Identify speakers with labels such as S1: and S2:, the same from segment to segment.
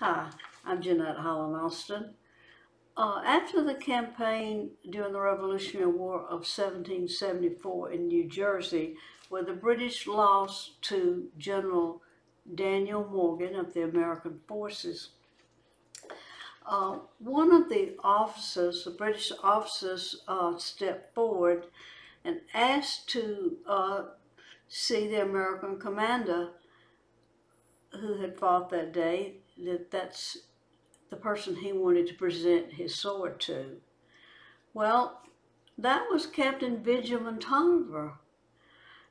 S1: Hi, I'm Jeannette Holland Austin. Uh, after the campaign during the Revolutionary War of 1774 in New Jersey, where the British lost to General Daniel Morgan of the American forces, uh, one of the officers, the British officers, uh, stepped forward and asked to uh, see the American commander who had fought that day, that that's the person he wanted to present his sword to. Well, that was Captain Benjamin Taliaferro.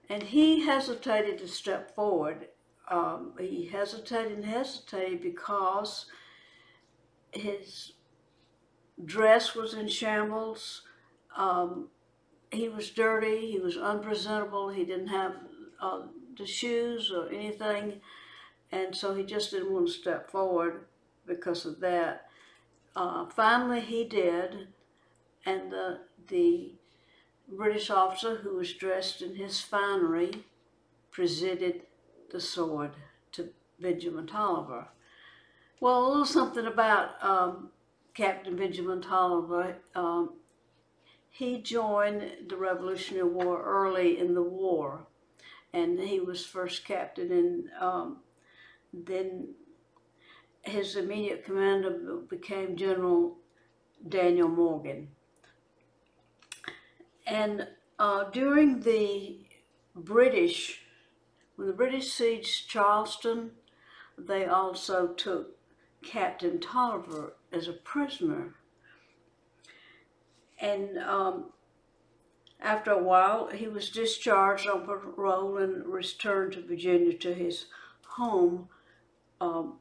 S1: And he hesitated to step forward. Um, he hesitated and hesitated because his dress was in shambles. Um, he was dirty. He was unpresentable. He didn't have uh, the shoes or anything. And so he just didn't want to step forward because of that. Uh, finally, he did. And the, the British officer who was dressed in his finery presented the sword to Benjamin Taliaferro. Well, a little something about um, Captain Benjamin Taliaferro. Um, he joined the Revolutionary War early in the war, and he was first captain, in um, then his immediate commander became General Daniel Morgan. And uh, during the British, when the British sieged Charleston, they also took Captain Taliaferro as a prisoner. And um, after a while, he was discharged on parole and returned to Virginia to his home um,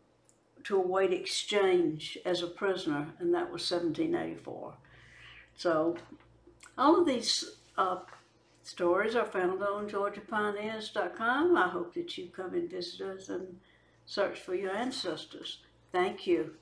S1: to await exchange as a prisoner, and that was 1784. So all of these uh, stories are found on GeorgiaPioneers.com. I hope that you come and visit us and search for your ancestors. Thank you.